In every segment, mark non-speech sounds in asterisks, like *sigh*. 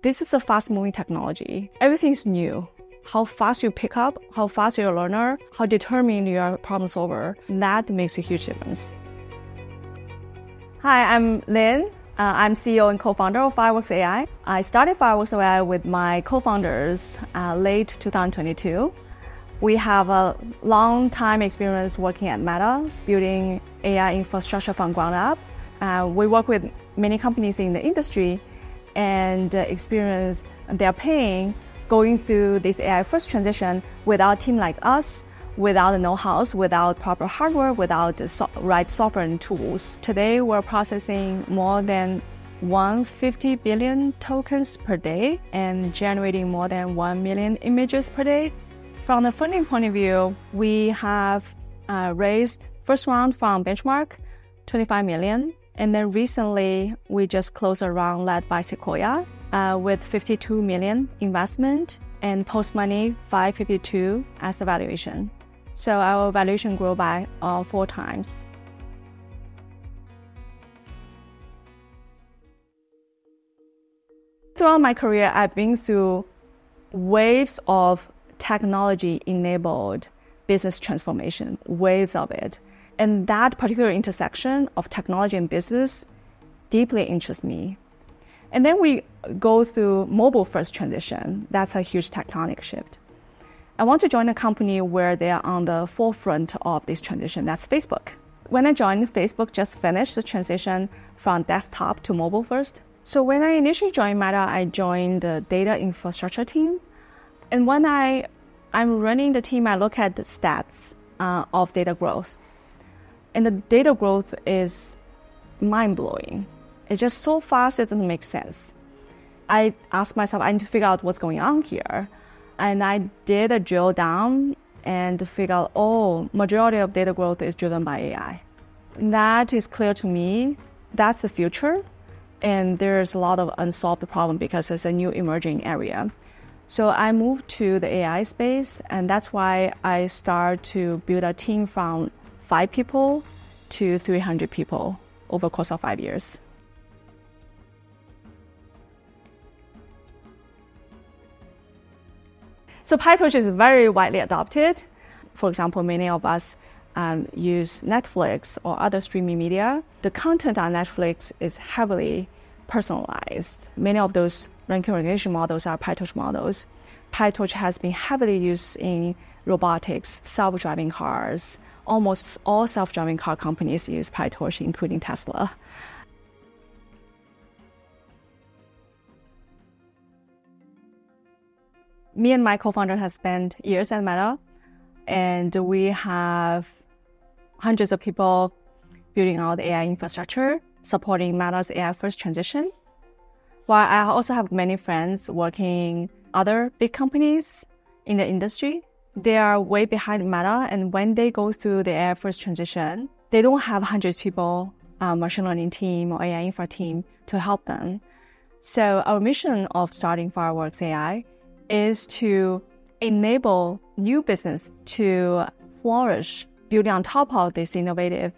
This is a fast moving technology. Everything's new. How fast you pick up, how fast you're a learner, how determined you are problem solver, that makes a huge difference. Hi, I'm Lin. Uh, I'm CEO and co-founder of Fireworks AI. I started Fireworks AI with my co-founders uh, late 2022. We have a long time experience working at Meta, building AI infrastructure from ground up. Uh, we work with many companies in the industry and uh, experience their pain going through this AI first transition without a team like us, without the know-how, without proper hardware, without the so- right software and tools. Today, we're processing more than 150 billion tokens per day and generating more than 1 million images per day. From the funding point of view, we have uh, raised first round from Benchmark, 25 million, and then recently, we just closed a round led by Sequoia uh, with 52 million investment and post money 552 as the valuation. So our valuation grew by uh, four times. Throughout my career, I've been through waves of technology enabled business transformation, waves of it. And that particular intersection of technology and business deeply interests me. And then we go through mobile first transition. That's a huge tectonic shift. I want to join a company where they are on the forefront of this transition. That's Facebook. When I joined, Facebook just finished the transition from desktop to mobile first. So when I initially joined Meta, I joined the data infrastructure team. And when I I'm running the team, I look at the stats uh, of data growth and the data growth is mind blowing. It's just so fast, it doesn't make sense. I asked myself, I need to figure out what's going on here. And I did a drill down and figure out, oh, majority of data growth is driven by AI. That is clear to me. That's the future. And there's a lot of unsolved problem because it's a new emerging area. So I moved to the AI space, and that's why I start to build a team from five people to 300 people over the course of five years. So PyTorch is very widely adopted. For example, many of us um, use Netflix or other streaming media. The content on Netflix is heavily personalized. Many of those ranking recognition models are PyTorch models. PyTorch has been heavily used in robotics, self-driving cars, almost all self-driving car companies use PyTorch, including Tesla. Me and my co-founder have spent years at Meta, and we have hundreds of people building out AI infrastructure, supporting Meta's AI first transition. While I also have many friends working other big companies in the industry, they are way behind Meta, and when they go through the AI first transition, they don't have hundreds of people, uh, machine learning team or AI infra team to help them. So our mission of starting Fireworks AI is to enable new business to flourish, building on top of this innovative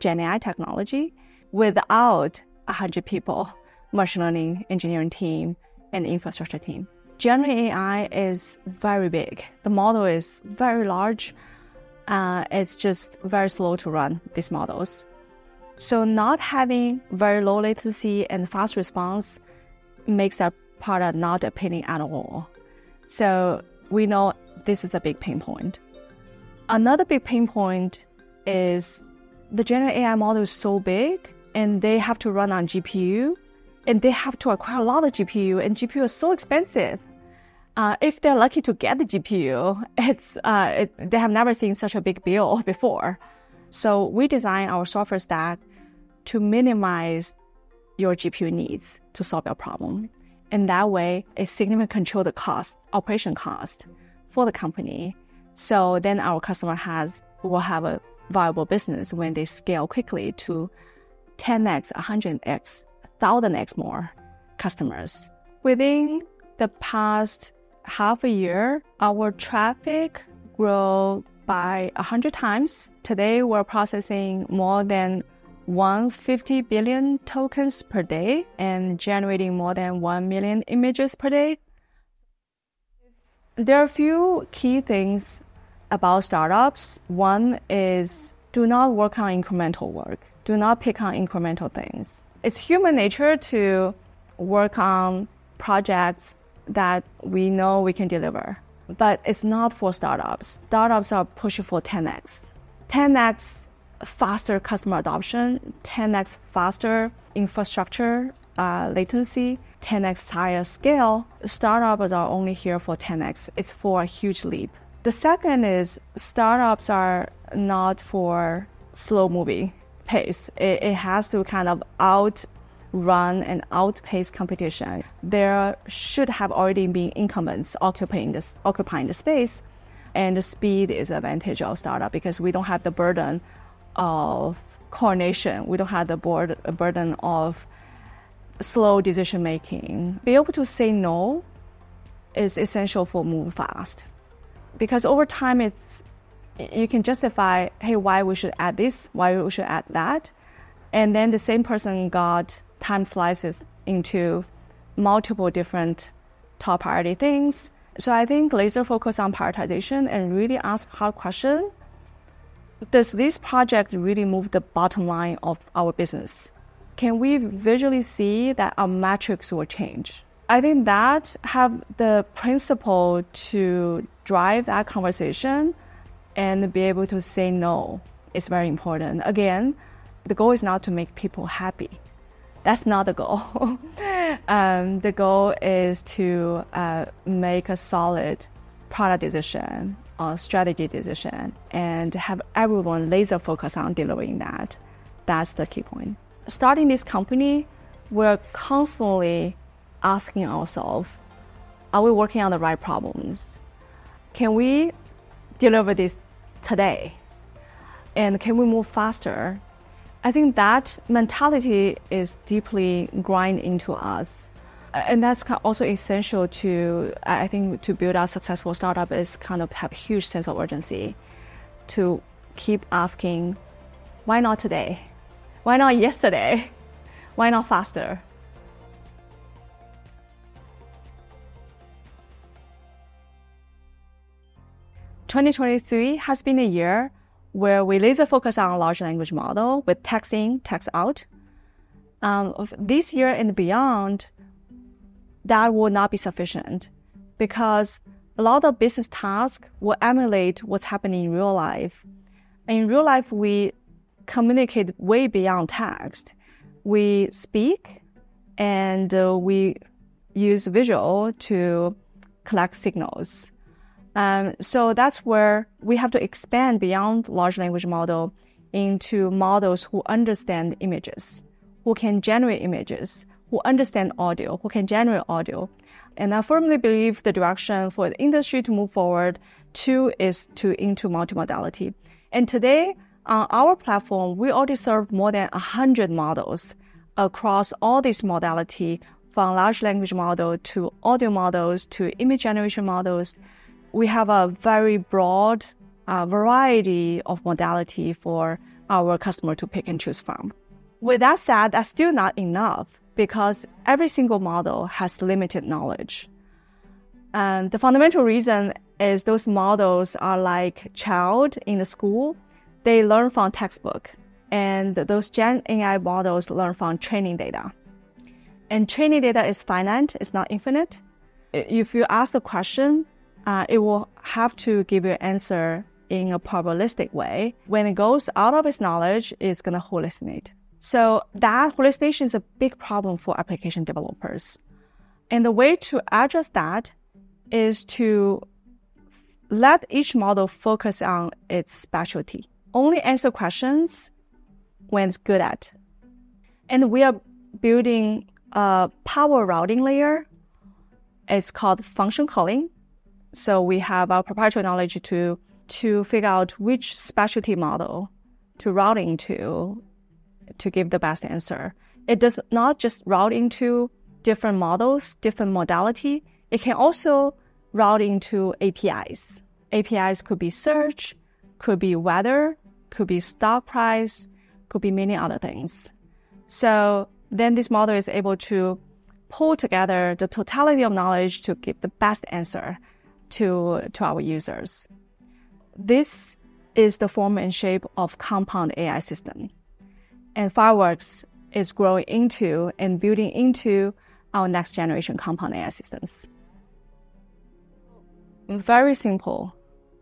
Gen AI technology without 100 people, machine learning engineering team and infrastructure team. Generative AI is very big. The model is very large. Uh, it's just very slow to run these models. So not having very low latency and fast response makes that product not appealing at all. So we know this is a big pain point. Another big pain point is the generative AI model is so big and they have to run on GPU and they have to acquire a lot of GPU and GPU is so expensive. Uh, if they're lucky to get the GPU, *laughs* it's uh, it, they have never seen such a big bill before. So we design our software stack to minimize your GPU needs to solve your problem. and that way, it significantly control the cost, operation cost for the company. So then our customer has will have a viable business when they scale quickly to 10x, 100x, 1000x more customers. Within the past half a year, our traffic grew by 100 times. Today, we're processing more than 150 billion tokens per day and generating more than 1 million images per day. There are a few key things about startups. One is do not work on incremental work. Do not pick on incremental things. It's human nature to work on projects that we know we can deliver. But it's not for startups. Startups are pushing for 10x. 10x faster customer adoption, 10x faster infrastructure uh, latency, 10x higher scale. Startups are only here for 10x. It's for a huge leap. The second is startups are not for slow moving pace. It, it has to kind of outrun and outpace competition. There should have already been incumbents occupying this occupying the space, and the speed is advantage of startup because we don't have the burden of coordination. We don't have the board, burden of slow decision making. Be able to say no is essential for move fast, because over time it's you can justify, hey, why we should add this, why we should add that, and then the same person got time slices into multiple different top priority things. So I think laser focus on prioritization and really ask hard question does this project really move the bottom line of our business? Can we visually see that our metrics will change? I think that have the principle to drive that conversation and be able to say no is very important. Again, the goal is not to make people happy. That's not the goal. *laughs* um, the goal is to uh, make a solid product decision or strategy decision and have everyone laser focus on delivering that. That's the key point. Starting this company, we're constantly asking ourselves, are we working on the right problems? Can we deliver this today? And can we move faster? I think that mentality is deeply grind into us and that's also essential to I think to build a successful startup is kind of have a huge sense of urgency to keep asking why not today why not yesterday why not faster 2023 has been a year where we laser focus on large language model with text in, text out. Um, this year and beyond, that will not be sufficient because a lot of business tasks will emulate what's happening in real life. In real life, we communicate way beyond text. We speak and uh, we use visual to collect signals. Um, so that's where we have to expand beyond large language model into models who understand images, who can generate images, who understand audio, who can generate audio. And I firmly believe the direction for the industry to move forward to is to into multimodality. And today on our platform, we already serve more than 100 models across all these modality from large language model to audio models to image generation models. We have a very broad uh, variety of modality for our customer to pick and choose from. With that said, that's still not enough because every single model has limited knowledge. And the fundamental reason is those models are like child in the school. They learn from textbook and those Gen AI models learn from training data. And training data is finite, it's not infinite. If you ask the question, uh, it will have to give you an answer in a probabilistic way. When it goes out of its knowledge, it's going to hallucinate. So that hallucination is a big problem for application developers. And the way to address that is to let each model focus on its specialty. Only answer questions when it's good at. And we are building a power routing layer. It's called function calling. So we have our proprietary knowledge to to figure out which specialty model to route into to give the best answer. It does not just route into different models, different modality. It can also route into APIs. APIs could be search, could be weather, could be stock price, could be many other things. So then this model is able to pull together the totality of knowledge to give the best answer to, to our users. This is the form and shape of compound AI system. And Fireworks is growing into and building into our next generation compound AI systems. Very simple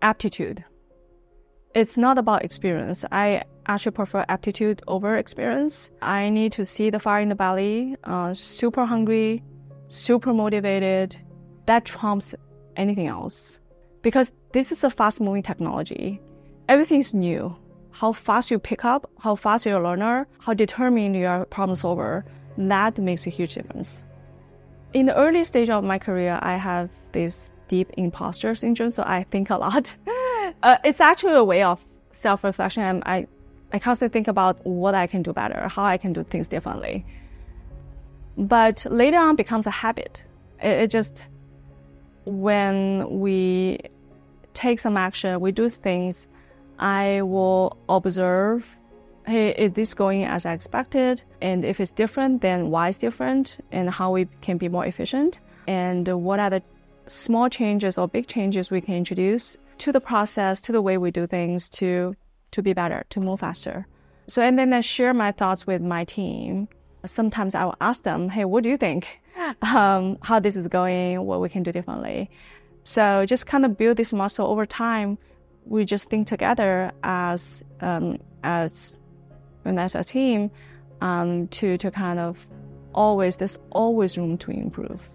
aptitude. It's not about experience. I actually prefer aptitude over experience. I need to see the fire in the belly, uh, super hungry, super motivated. That trumps anything else. Because this is a fast moving technology. Everything's new. How fast you pick up, how fast you're a learner, how determined you are a problem solver, that makes a huge difference. In the early stage of my career, I have this deep imposter syndrome, so I think a lot. *laughs* uh, it's actually a way of self reflection. And I, I constantly think about what I can do better, how I can do things differently. But later on becomes a habit. It, it just, when we take some action, we do things, I will observe hey, is this going as I expected? And if it's different, then why it's different and how we can be more efficient? And what are the small changes or big changes we can introduce to the process, to the way we do things to, to be better, to move faster. So, and then I share my thoughts with my team. Sometimes I will ask them, hey, what do you think? *laughs* Um, how this is going, what we can do differently. So just kind of build this muscle over time. We just think together as, um, as, and as a team, um, to, to kind of always, there's always room to improve.